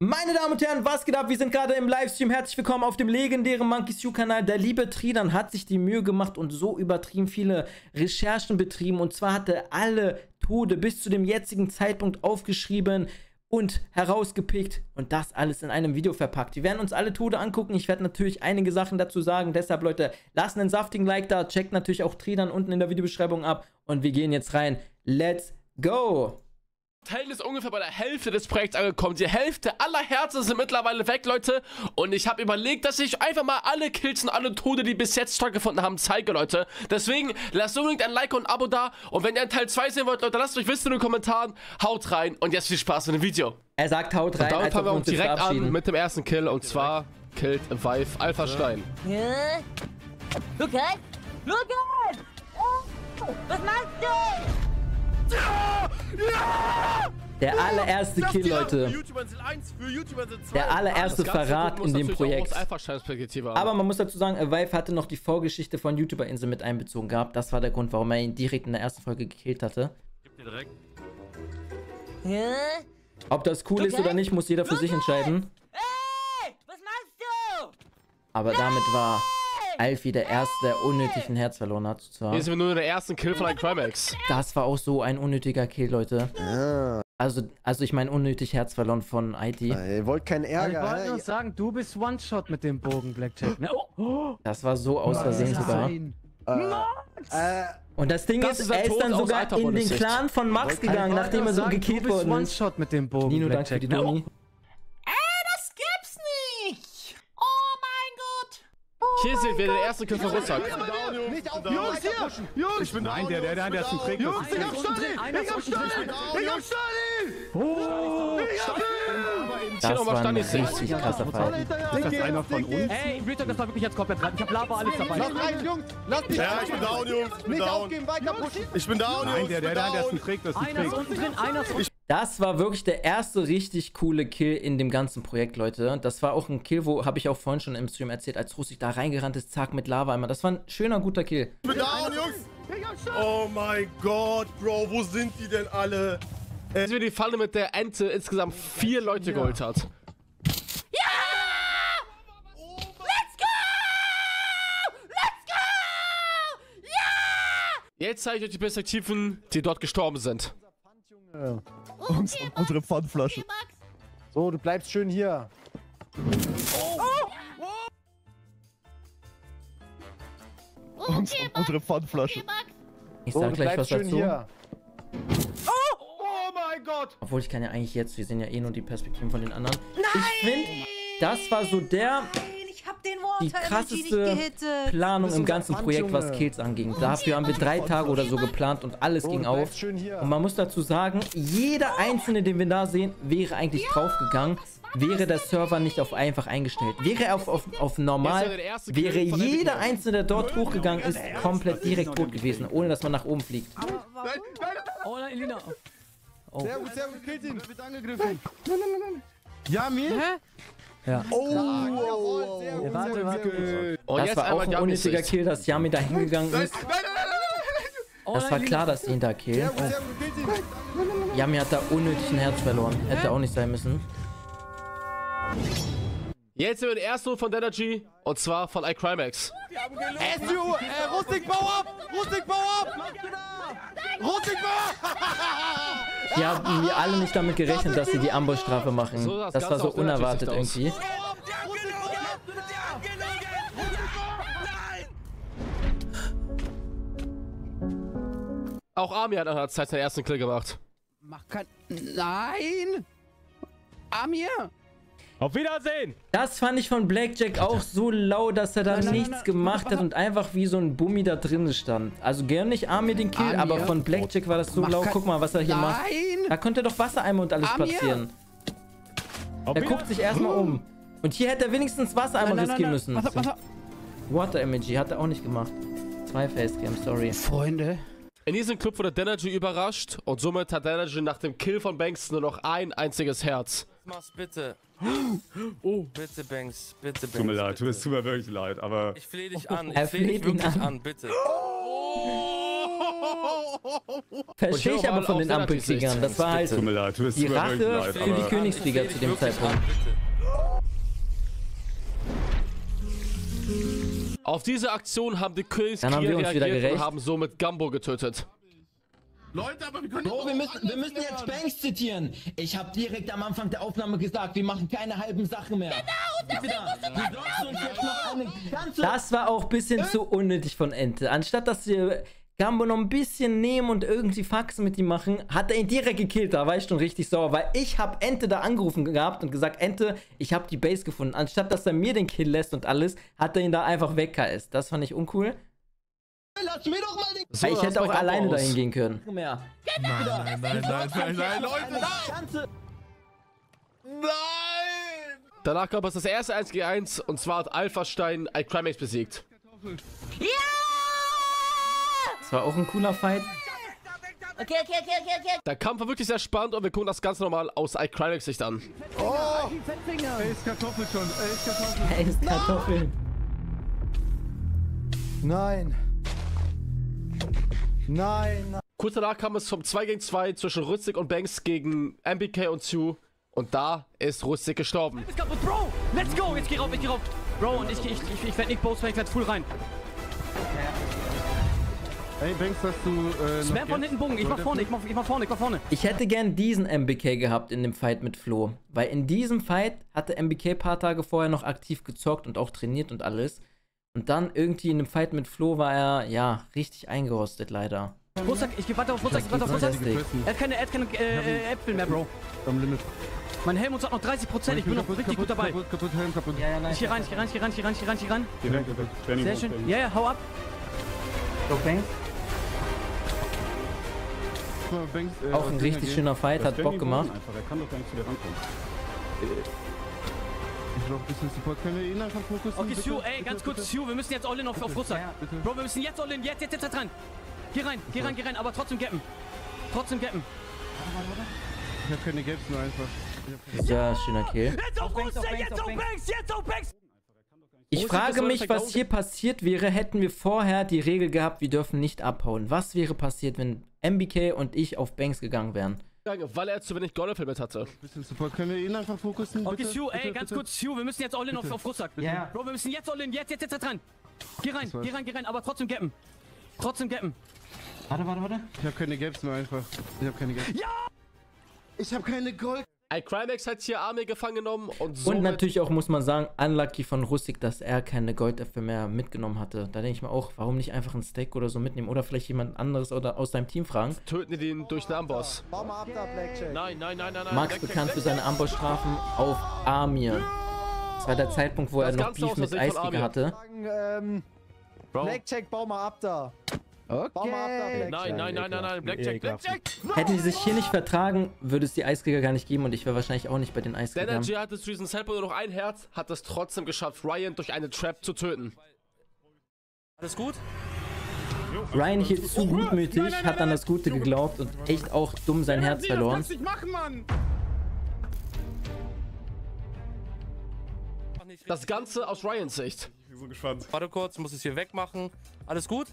Meine Damen und Herren, was geht ab? Wir sind gerade im Livestream. Herzlich willkommen auf dem legendären Monkeys You Kanal. Der liebe Tridan hat sich die Mühe gemacht und so übertrieben viele Recherchen betrieben. Und zwar hat er alle Tode bis zu dem jetzigen Zeitpunkt aufgeschrieben und herausgepickt und das alles in einem Video verpackt. Wir werden uns alle Tode angucken. Ich werde natürlich einige Sachen dazu sagen. Deshalb, Leute, lasst einen saftigen Like da. Checkt natürlich auch Tridan unten in der Videobeschreibung ab. Und wir gehen jetzt rein. Let's go! Teil ist ungefähr bei der Hälfte des Projekts angekommen. Die Hälfte aller Herzen sind mittlerweile weg, Leute. Und ich habe überlegt, dass ich einfach mal alle Kills und alle Tode, die bis jetzt stattgefunden haben, zeige, Leute. Deswegen lasst unbedingt ein Like und ein Abo da. Und wenn ihr einen Teil 2 sehen wollt, Leute, lasst euch wissen in den Kommentaren. Haut rein und jetzt viel Spaß mit dem Video. Er sagt haut rein. Und damit fangen wir uns direkt an mit dem ersten Kill. Und zwar killt Vive Alpha Stein. Ja. Lukas? Lukas! Oh, was machst du? Der allererste Kill, Leute. Der allererste Verrat in dem Projekt. Aber man muss dazu sagen, Vive hatte noch die Vorgeschichte von YouTuber-Insel mit einbezogen gehabt. Das war der Grund, warum er ihn direkt in der ersten Folge gekillt hatte. Ob das cool ist oder nicht, muss jeder für sich entscheiden. Aber damit war Alfie der Erste, der unnötig ein Herz verloren hat. Hier sind wir nur der ersten Kill von einem Crimex. Das war auch so ein unnötiger Kill, Leute. Ja. Also, also ich meine unnötig Herz verloren von IT. Ihr wollt keinen Ärger. Ich wollte nur sagen, du bist One-Shot mit dem Bogen, Blackjack. Ne? Oh. Das war so aus Versehen sogar. Äh, äh, und das Ding das ist, er ist dann sogar in den Clan von Max gegangen, nachdem er so gekillt wurde. One-Shot mit dem Bogen, Nino, danke für die Doni. Hier sind wir, der erste von Rucksack. Nicht auf Jungs, hier! Jungs! Ich bin Nein, der, der, der, der ist ein Trick. Jungs, ich hab Stalin! Ich hab Stalin! Ich hab Stalin! Oh! Ich hab das war ein richtig krasser Fall. Ist das einer von uns? Ey, Retalk, das war wirklich jetzt komplett rein. Ich hab Lava alles dabei. Lass rein, Jungs! Lass mich Ja, ich bin down, Jungs! Ich bin Nicht down! aufgeben, weiter pushen! Ich bin down, Jungs! Nein, der, der, der ist ein Trick, das ist ein Einer ist Trick. unten drin, einer ist unten Das war wirklich der erste richtig coole Kill in dem ganzen Projekt, Leute. Das war auch ein Kill, wo, habe ich auch vorhin schon im Stream erzählt, als Rustig da reingerannt ist, zack, mit Lava einmal. Das war ein schöner, guter Kill. Ich bin down, Jungs! Oh mein Gott, Bro, wo sind die denn alle? Jetzt wir die Falle mit der Ente insgesamt vier Leute geholt hat. Jetzt zeige ich euch die Perspektiven, die dort gestorben sind. Uns, unsere Pfandflasche. So, du bleibst schön hier. Uns, unsere Pfandflasche. Ich So, sag du gleich was dazu. hier. Oh mein Gott! Obwohl ich kann ja eigentlich jetzt, wir sehen ja eh nur die Perspektiven von den anderen. Ich finde, das war so der, die krasseste Planung im ganzen Projekt, was. Kills anging. Dafür haben wir drei Tage oder so geplant und alles So, ging auf. Und man muss dazu sagen, jeder einzelne, den wir da sehen, wäre eigentlich draufgegangen, wäre der Server nicht auf einfach eingestellt. Wäre er auf, auf, auf normal, wäre jeder einzelne, der dort hochgegangen ist, komplett direkt tot gewesen, ohne dass man nach oben fliegt. Oh nein, Elina. Sehr gut, sehr gut, killt ihn. Wird angegriffen. Ja, mir? Hä? Ja. Oh, sehr gut, warte, sehr gut, warte. Und Das war auch ein unnötiger. Kill, dass Yami da hingegangen ist. Nein, nein, nein, nein, Oh Das war nein, klar, dass sie ihn da killt ihn. Yami hat da unnötig ein Herz verloren. Hätte auch nicht sein müssen. Jetzt sind wir den ersten von Energy und zwar von iCrimex. SU, äh, Rustig, bau ab! Rustig, bau ab! Rustig, bau ab! Die haben wir alle nicht damit gerechnet, dass sie die Ambush-Strafe machen. Das war so unerwartet irgendwie. Auch Army hat nach einer Zeit seinen ersten Kill gemacht. Mach kein... Nein! Amir! Auf Wiedersehen! Das fand ich von Blackjack auch so laut, dass er da Nein, nichts nein, nein. gemacht hat und einfach wie so ein Bummi da drin stand. Also gern nicht Amir den Kill, Amir? aber von Blackjack war das so Mach laut. Guck mal, was er hier macht. Nein! Da konnte doch Wassereimer und alles Amir? platzieren. Auf Er guckt sich erstmal um. Und hier hätte er wenigstens Wassereimer riskieren müssen. Warte, warte. Water Emoji hat er auch nicht gemacht. Zwei Facecam, sorry. Freunde. In diesem Club wurde Denergy überrascht und somit hat Denergy nach dem Kill von Banks nur noch ein einziges Herz. Mach's bitte. Oh. Bitte, Banks. Bitte, Banks. Tut mir leid, bitte. es tut mir wirklich leid, aber Ich flehe dich an. Er Ich flehe dich wirklich an. an. bitte. Verstehe Und ich aber von den Ampelkriegern. Das war halt Tut mir leid, es die tut mir wirklich Rache leid, für die Königskrieger zu dem Zeitpunkt. Auf diese Aktion haben die Königskrieger reagiert und haben somit Gambo getötet. Leute, aber wir können Bro, wir müssen, wir müssen jetzt Banks zitieren. Ich habe direkt am Anfang der Aufnahme gesagt, wir machen keine halben Sachen mehr. Genau, Du noch eine ganze... Das war auch ein bisschen zu unnötig von Ente. Anstatt dass wir Gambo noch ein bisschen nehmen und irgendwie Faxen mit ihm machen, hat er ihn direkt gekillt. Da war ich schon richtig sauer, weil ich habe Ente da angerufen gehabt und gesagt, Ente, ich habe die Base gefunden. Anstatt dass er mir den Kill lässt und alles, hat er ihn da einfach weg KS. Das fand ich uncool. Lass mir doch mal den... So, ich das hätte auch alleine aus. dahin gehen können. Mehr. Nein, nein, nein, nein, nein, nein, Leute, ganze... nein! Danach gab es das erste 1 gegen 1 und zwar hat Alpha Stein iCrimex besiegt. Das war auch ein cooler Fight. Okay, okay, okay, okay, okay. Der Kampf war wirklich sehr spannend und wir gucken das Ganze nochmal aus iCrimex Sicht an. Er ist Kartoffel schon, er ist Kartoffel. Er ist Kartoffeln. Nein. Nein, nein. Kurz danach kam es vom 2 gegen 2 zwischen Rüstig und Banks gegen MBK und Sue und da ist Rüstig gestorben. Ist kaputt, Bro! Let's go! Jetzt geh rauf, ich geh rauf. Bro, und ich, ich, ich, ich werd nicht Bows, ich werd full rein. Ey, Banks, hast du, äh, Spam von hinten Bogen. Ich mach vorne, ich mach, ich mach vorne, ich mach vorne. Ich hätte gern diesen MBK gehabt in dem Fight mit Flo. Weil in diesem Fight hatte MBK ein paar Tage vorher noch aktiv gezockt und auch trainiert und alles. Und dann irgendwie in dem Fight mit Flo war er, ja, richtig eingerostet leider. Rucksack, ich geh weiter auf Rucksack, ich warte auf Rucksack. Er hat keine, er hat keine äh, äh, Äpfel mehr, Bro. Am Limit. Mein Helm hat noch 30 Prozent, ich bin noch richtig gut dabei. Kaputt, kaputt, Helm kaputt. Ja, ja, nein. Ich geh rein, ich geh rein, ich geh rein, ich geh rein, ich geh rein, ich geh rein. Geh weg, geh weg. Standing Sehr schön. Ja, ja, hau ab. Mal, Banks, äh, Auch ein richtig schöner Fight, hat Bock gemacht. Er kann doch gar nicht zu dir rankommen. Ich brauch ein bisschen Support. Können wir ihn einfach fokussen? Okay, bitte? Sue, ey, Bitte, ganz bitte. kurz, Sue, wir müssen jetzt all in auf, auf Rucksack. bitte. Bro, wir müssen jetzt all in, jetzt, jetzt, jetzt, jetzt rein. Geh rein, geh rein, geh rein, aber trotzdem gappen. Trotzdem gappen. Ich hab keine Gaps nur einfach. Ja, schöner Kill. Jetzt auf Rucksack, jetzt auf Banks, jetzt auf Banks! Ich frage mich, was hier passiert wäre, hätten wir vorher die Regel gehabt, wir dürfen nicht abhauen. Was wäre passiert, wenn MBK und ich auf Banks gegangen wären? Weil er zu wenig Goldefilm mit hatte. Bisschen Support. Können wir ihn einfach fokussen? Okay, bitte? Sue, ey, Bitte, ganz bitte? kurz, Sue, wir müssen jetzt all in auf, auf Rucksack. Ja. Bro, wir müssen jetzt all in, jetzt, jetzt, jetzt, jetzt rein. Geh rein, geh rein, geh rein, aber trotzdem gappen. Trotzdem gappen. Warte, warte, warte. Ich hab keine Gaps mehr einfach. Ich hab keine Gaps. Ja! Ich hab keine Gold. iCrimex hat hier Armee gefangen genommen und so. Und natürlich auch, muss man sagen, unlucky von Rustik, dass er keine Goldäpfel mehr mitgenommen hatte. Da denke ich mir auch, warum nicht einfach ein Steak oder so mitnehmen oder vielleicht jemand anderes oder aus deinem Team fragen. töten die den durch den Amboss. Bau mal ab da, Blackjack. Nein, nein, nein, nein, nein. Max bekannt für seine Ambossstrafen auf Amir. Das war der Zeitpunkt, wo er Das noch Beef mit Amir. hatte. Sagen, ähm. Blackjack, bau mal ab da. Okay. Nein, nein, nein, nein, nein. Blackjack, Blackjack. Hätten die sich hier nicht vertragen, würde es die Eiskrieger gar nicht geben und ich wäre wahrscheinlich auch nicht bei den Eiskriegern. Energy hatte zu diesem Zeitpunkt nur noch ein Herz, hat es trotzdem geschafft, Ryan durch eine Trap zu töten. Alles gut? Ryan hier zu gutmütig, hat an das Gute geglaubt und echt auch dumm sein Herz verloren. nicht machen, Mann! Das Ganze aus Ryans Sicht. Ich bin so gespannt. Warte kurz, muss es hier wegmachen. Alles gut?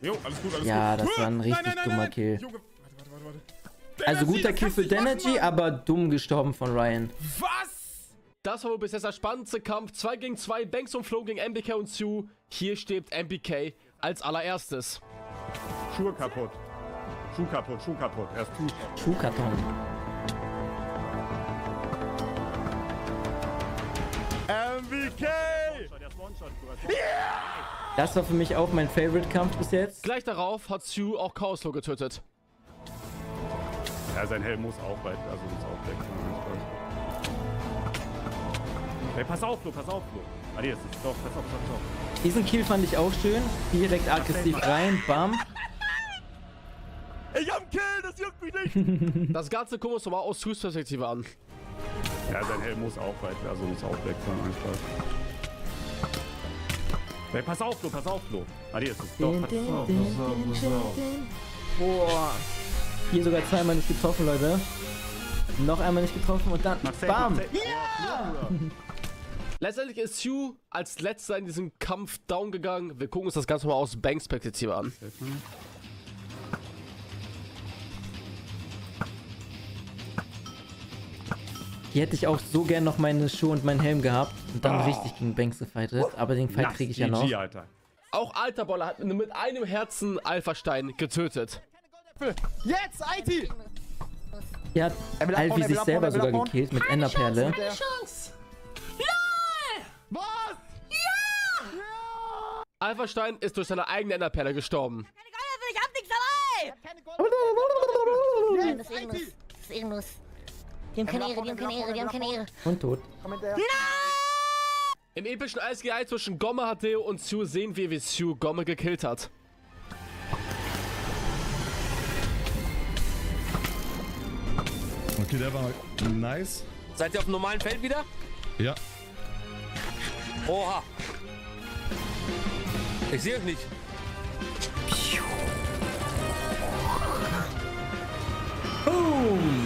Jo, alles gut, alles Ja, gut. das war ein richtig nein, nein, dummer nein. Kill. Junge, warte, warte, warte, warte. Also guter Kill für Denergy, aber dumm gestorben von Ryan. Was? Das war wohl bis jetzt der spannendste Kampf. 2 gegen 2, Banks und Flo gegen MBK und Sue. Hier stirbt MBK als allererstes. Schuhe kaputt. Schuh kaputt, Schuh kaputt. Er ist Schuh. Schuhkarton. MVK! Das war für mich auch mein Favorite-Kampf bis jetzt. Gleich darauf hat Sue auch Chaoslo getötet. Ja, sein Helm muss auch weit, also muss auch weg. Ey, pass auf, Flo, pass auf, Flo. Ah, nee, das ist doch, pass auf, pass auf. Diesen Kill fand ich auch schön. Direkt aggressiv rein, bam. Ich hab einen Kill, das juckt mich nicht! Das Ganze gucken wir uns nochmal aus Sues Perspektive an. Ja, sein Helm muss auch weit, also muss auch weg sein einfach. Ey, pass auf, Flo, pass auf, Flo. Ah, das ist doch, pass auf, pass auf, pass auf. Boah. Hier sogar zweimal nicht getroffen, Leute. Noch einmal nicht getroffen und dann safe, bam. mach safe. Letztendlich ist Sue als letzter in diesem Kampf down gegangen. Wir gucken uns das Ganze mal aus Banks Perspektive an. Hier hätte ich auch so gern noch meine Schuhe und meinen Helm gehabt und dann Oh. richtig gegen Banks gefightet. Aber den Fight kriege ich ja noch. Alter. Auch Alter Boller hat mit einem Herzen Alpha-Stein getötet. Jetzt, IT! Will Alvi sich selber er sogar gekillt mit Enderperle. Der- Alpha-Stein ist durch seine eigene Enderperle gestorben. Ich hab nichts dabei! Nein, das ist ehrenlos. Das ist ehrenlos. Die haben keine Ehre, die haben keine Ehre, die haben keine Ehre. Und tot. Komm hinterher. Im epischen 1 gegen 1 zwischen Gomme, Hadeo und Sue sehen wir, wie Sue Gomme gekillt hat. Okay, der war nice. Seid ihr auf dem normalen Feld wieder? Ja. Oha. Ich sehe euch nicht. Oh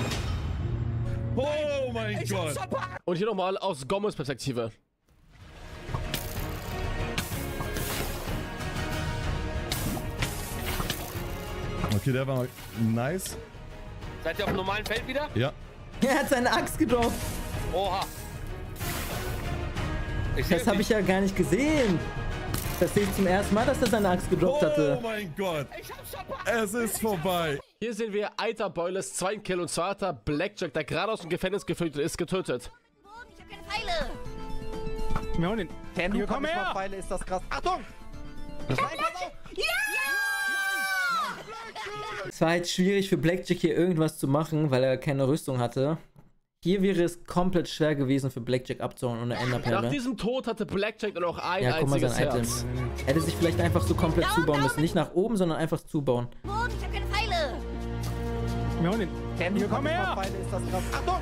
mein Gott. Und hier nochmal aus Gommes Perspektive. Okay, der war nice. Seid ihr auf dem normalen Feld wieder? Ja. Er hat seine Axt gedroppt. Oha. Ich Das habe ich ja gar nicht gesehen. Das sehe ich zum ersten Mal, dass er seine Axt gedroppt Oh hatte. mein Gott. Es ist vorbei. Hier sehen wir Eiter Boyles zweiten Kill und zwar hat er Blackjack, der gerade aus dem Gefängnis geflüchtet ist, getötet. Ich hab keine Pfeile. Wir holen den. Hier komm komm her! Pfeile ist das krass. Achtung! Es war halt schwierig für Blackjack hier irgendwas zu machen, weil er keine Rüstung hatte. Hier wäre es komplett schwer gewesen für Blackjack abzuhauen ohne Nach Enderperle. diesem Tod hatte Blackjack nur noch ein Ja, guck mal einziges sein Item. Herz. Er hätte sich vielleicht einfach so komplett zubauen müssen. Nicht nach oben, sondern einfach zubauen. Boden, ich hab keine Pfeile. Wir holen den. Hier, komm her! Pfeile ist das krass. Achtung!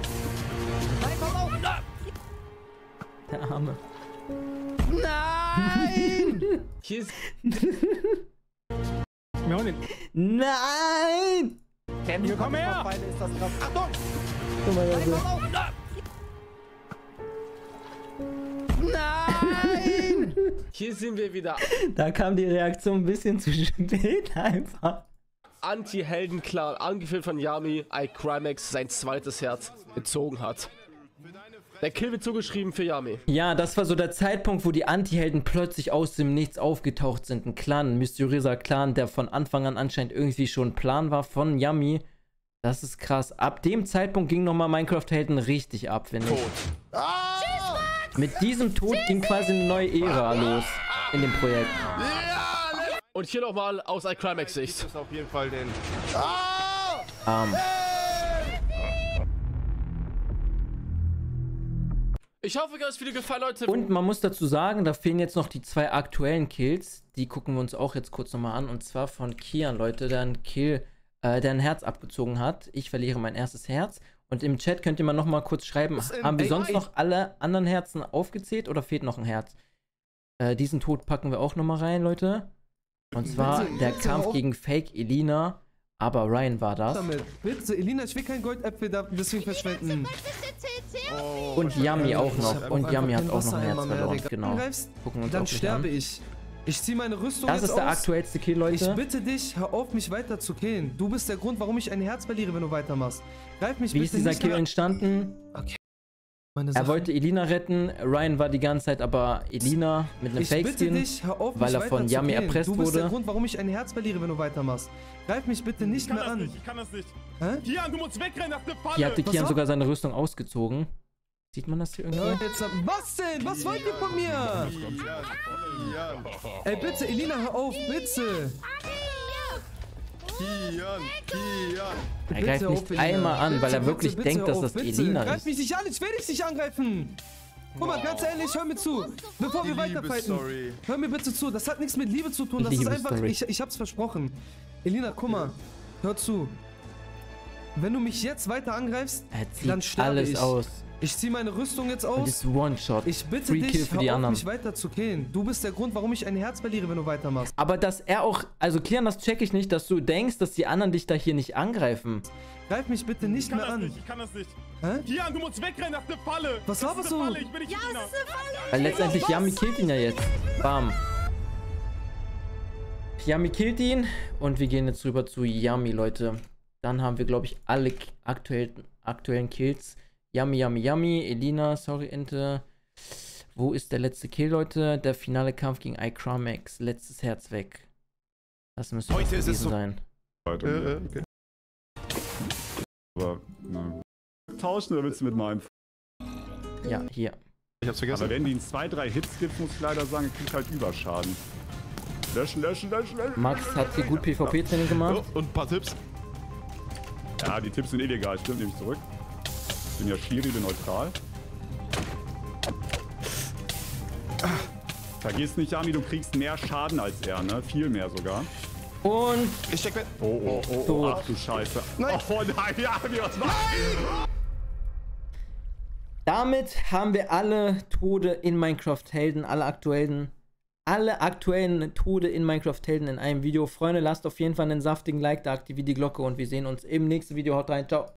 Nein, pass auf! Der Arme. Hier ist Wir holen den. Nein! Hier, komm her! Achtung! Guck mal, also. Hier sehen wir wieder Da kam die Reaktion ein bisschen zu spät einfach. Anti-Helden-Clan, angeführt von Yami, iCrimex sein zweites Herz gezogen hat. Der Kill wird zugeschrieben für Yami. Ja, das war so der Zeitpunkt, wo die Anti-Helden plötzlich aus dem Nichts aufgetaucht sind. Ein Clan, ein mysteriöser Clan, der von Anfang an anscheinend irgendwie schon Plan war von Yami. Das ist krass. Ab dem Zeitpunkt ging nochmal Minecraft-Helden richtig ab, finde ich. Mit diesem Tod ging quasi eine neue Ära los in dem Projekt. Und hier nochmal aus iCrimex Sicht. ist auf jeden Fall den. Ähm, Ich hoffe, euch hat das Video gefallen, Leute. und man muss dazu sagen, da fehlen jetzt noch die zwei aktuellen Kills. Die gucken wir uns auch jetzt kurz nochmal an. Und zwar von Kian, Leute, der ein Kill, äh, der ein Herz abgezogen hat. Ich verliere mein erstes Herz. Und im Chat könnt ihr mal nochmal kurz schreiben, haben wir sonst noch alle anderen Herzen aufgezählt oder fehlt noch ein Herz? Äh, diesen Tod packen wir auch nochmal rein, Leute. Und zwar der Kampf gegen Fake Elina. Aber Ryan war das. Damit. Bitte, Elina, ich will kein Goldäpfel da deswegen verschwenden. Und Yami auch noch. Und Yami hat keinen auch noch ein Herz verloren. Genau. Gucken uns Dann sterbe an. ich. Ich zieh meine Rüstung Das jetzt ist der aus. aktuellste Kill, Leute. Ich bitte dich, hör auf, mich weiter zu killen. Du bist der Grund, warum ich ein Herz verliere, wenn du weitermachst. Greif mich Wie bitte ist dieser nicht Kill mehr- entstanden? Meine Er Sache. wollte Elina retten. Ryan war die ganze Zeit aber Elina mit einem Ich bitte Fake-Skin, dich, hör auf, weil mich er von Yami erpresst Du bist der wurde. Grund, warum ich ein Herz verliere, wenn du weitermachst. Greif mich bitte nicht Ich kann mehr das an. nicht, ich kann das nicht. Hä? Kian, du musst wegrennen, das ist eine Falle. Hier hatte Kian sogar seine Rüstung ausgezogen. Sieht man das hier irgendwo? Hör jetzt. Was denn? Was wollt ihr von mir? Kian, Ey, bitte, Elina, hör auf, bitte. Kian, Kian. Er Bitte greift hör nicht einmal an, weil er Bitte, wirklich bitte, denkt, bitte dass das bitte. Elina Greif ist. mich nicht an, ich will dich nicht angreifen. Guck mal, ganz ehrlich, hör mir zu. Bevor wir weiterfighten. Hör mir bitte zu. Das hat nichts mit Liebe zu tun. Das ist einfach. Ich, ich hab's versprochen. Elina, guck mal. Hör zu. Wenn du mich jetzt weiter angreifst, Er dann sterbe alles ich. aus. Ich zieh meine Rüstung jetzt aus. ist One-Shot. Ich bitte Free Kill dich, für die anderen. mich weiter zu killen. Du bist der Grund, warum ich ein Herz verliere, wenn du weitermachst. Aber dass er auch, also Kian, das check ich nicht, dass du denkst, dass die anderen dich da hier nicht angreifen. Greif mich bitte Ich nicht kann mehr das an. nicht, ich kann das nicht. Hä? Kian, du musst wegrennen, das ist eine Falle. Was das laberst ist eine du? Falle, ich bin nicht Elina. Weil letztendlich Yami killt ihn ja jetzt. Bam. Yami killt ihn und wir gehen jetzt rüber zu Yami, Leute. Dann haben wir, glaube ich, alle aktuellen, aktuellen Kills. Yummy, yummy, yummy. Elina, sorry, Ente. Wo ist der letzte Kill, Leute? Der finale Kampf gegen iCromax. Letztes Herz weg. Das müsste Heute das ist es gewesen so- sein. Weiter. Äh, äh, okay. Aber, ne. Tauschen oder willst du mit meinem? Ja, hier. Ich hab's vergessen. Aber wenn die in zwei, drei Hits gibt, muss ich leider sagen, kriegt halt Überschaden. Löschen, löschen, löschen, löschen. Max hat hier gut PvP-Training gemacht. Oh, und ein paar Tipps. Ja, die Tipps sind illegal, stimmt, nehme ich zurück. Ich bin ja Schiri, bin neutral. Vergiss nicht, Ami, du kriegst mehr Schaden als er, ne? Viel mehr sogar. Und Ich steck mit. Oh, oh, oh, oh, ach du Scheiße. Nein. Oh nein, Ami, was machst damit haben wir alle Tode in Minecraft Helden, alle aktuellen, alle aktuellen Tode in Minecraft Helden in einem Video. Freunde, lasst auf jeden Fall einen saftigen Like da, aktiviert die Glocke und wir sehen uns im nächsten Video. Haut rein, ciao.